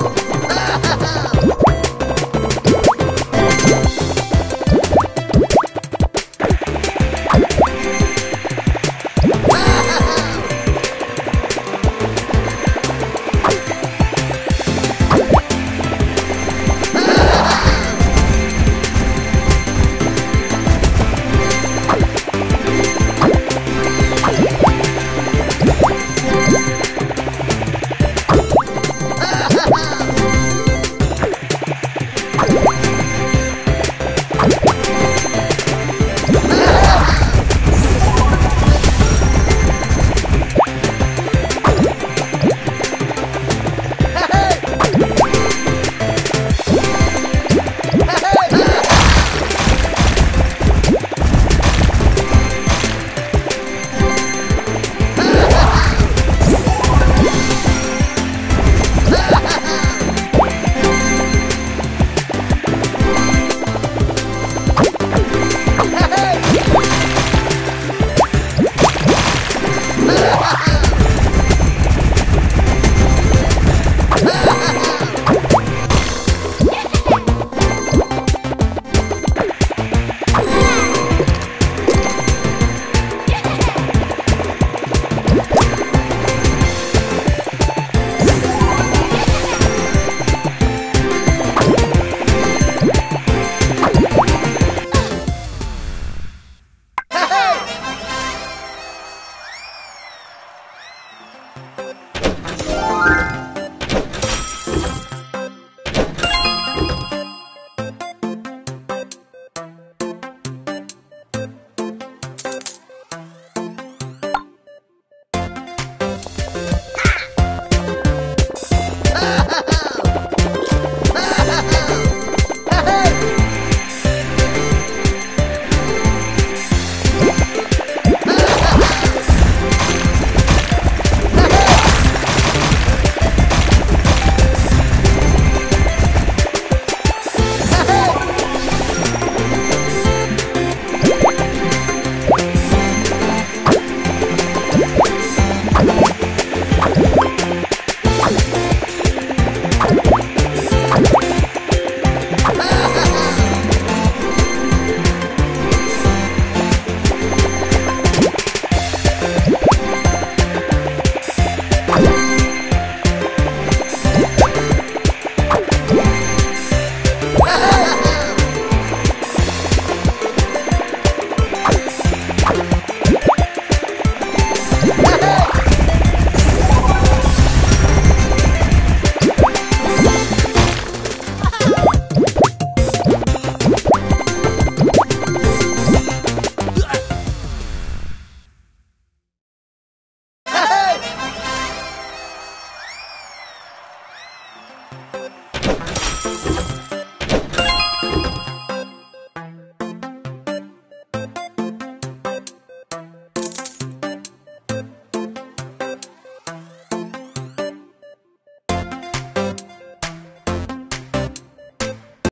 う。